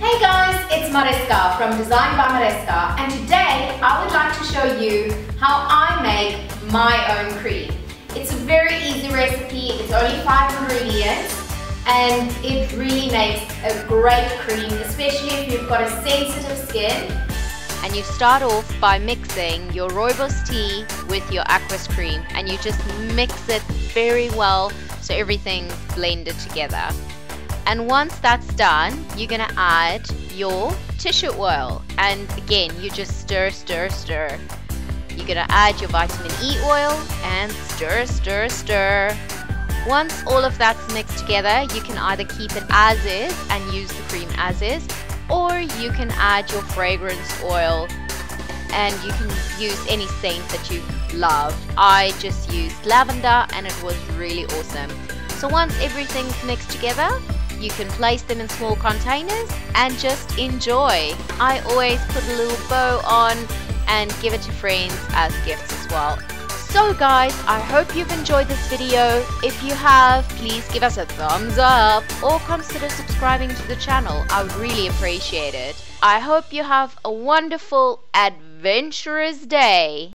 Hey guys, it's Mariska from Design by Mariska and today I would like to show you how I make my own cream. It's a very easy recipe, it's only five ingredients and it really makes a great cream, especially if you've got a sensitive skin. And you start off by mixing your rooibos tea with your aqueous cream and you just mix it very well so everything's blended together. And once that's done, you're gonna add your tissue oil. And again, you just stir, stir, stir. You're gonna add your vitamin E oil and stir, stir, stir. Once all of that's mixed together, you can either keep it as is and use the cream as is, or you can add your fragrance oil and you can use any scent that you love. I just used lavender and it was really awesome. So once everything's mixed together, you can place them in small containers and just enjoy. I always put a little bow on and give it to friends as gifts as well. So guys, I hope you've enjoyed this video. If you have, please give us a thumbs up or consider subscribing to the channel. I would really appreciate it. I hope you have a wonderful, adventurous day.